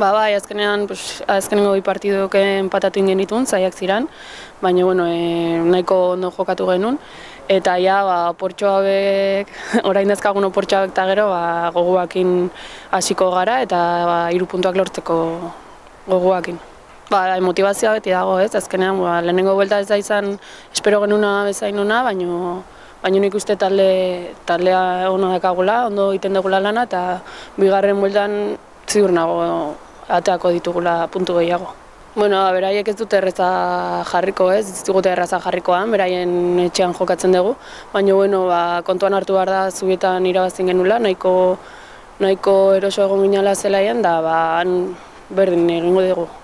Ba, bai, azkenean, pues, azkenengo bi partidok empatatu ingen ditun, zaiak ziran, baina, bueno, e, nahiko ondo jokatu genuen. Eta ja, ba, portxoabek, orain dazkagun portxoabek eta gero, ba, goguakin hasiko gara eta ba, iru puntuak lortzeko goguakin. Ba, motivazioa beti dago, ez? Azkenean, ba, lehenengo buelta ez da izan, espero genuna bezainuna, baina baina nik uste talde, taldea ona dakagula, ondo egiten dugula lana, eta bigarren bueltan ziur nago ateako ditugula puntu gehiago. Bueno, beraiek ez dute erreza jarriko ez, ez erraza jarrikoan, beraien etxean jokatzen dugu, baina bueno, ba, kontuan hartu behar da zubietan irabazten genula, nahiko, nahiko eroso egon ginala zelaian, da ba, berdin egingo dugu.